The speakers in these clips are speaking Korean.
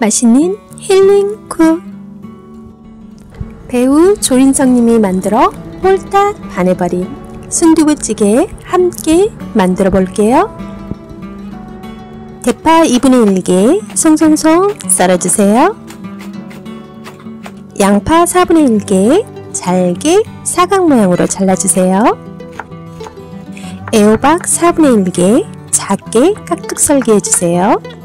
맛있는 힐링쿡 배우 조인성님이 만들어 홀딱 반해버린 순두부찌개 함께 만들어 볼게요. 대파 2분의 1개 송송송 썰어주세요. 양파 4분의 1개 잘게 사각 모양으로 잘라주세요. 애호박 4분의 1개 작게 깍둑 썰기 해주세요.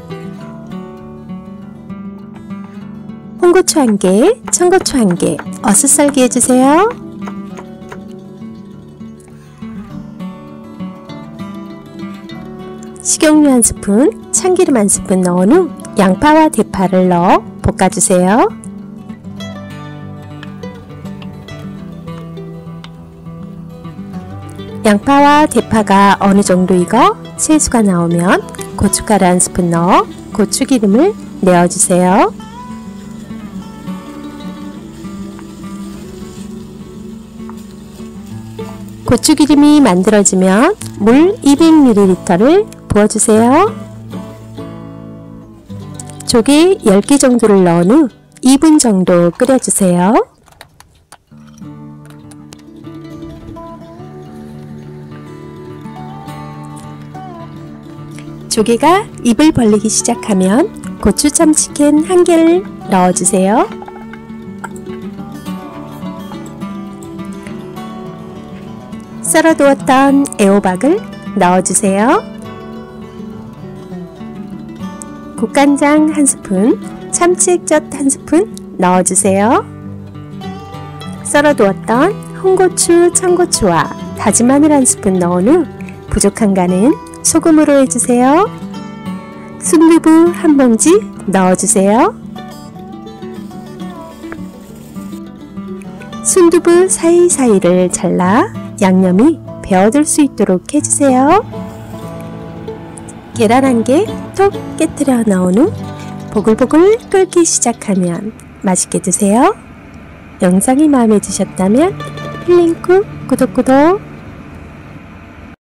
홍고추 1개, 청고추 1개 어슷 썰기 해주세요. 식용유 한 스푼, 참기름 한 스푼 넣은 후 양파와 대파를 넣어 볶아주세요. 양파와 대파가 어느 정도 익어 채수가 나오면 고춧가루 한 스푼 넣어 고추기름을 내어주세요. 고추기름이 만들어지면 물 200ml를 부어주세요. 조개 10개 정도를 넣은 후 2분 정도 끓여주세요. 조개가 입을 벌리기 시작하면 고추참 치킨 한 개를 넣어주세요. 썰어두었던 애호박을 넣어주세요. 국간장 한 스푼, 참치액젓 한 스푼 넣어주세요. 썰어두었던 홍고추, 청고추와 다진 마늘 한 스푼 넣은 후 부족한 간은 소금으로 해주세요. 순두부 한 봉지 넣어주세요. 순두부 사이사이를 잘라 양념이 배어들 수 있도록 해주세요. 계란 한 개 톡 깨뜨려 넣은 후 보글보글 끓기 시작하면 맛있게 드세요. 영상이 마음에 드셨다면 힐링쿡 구독구독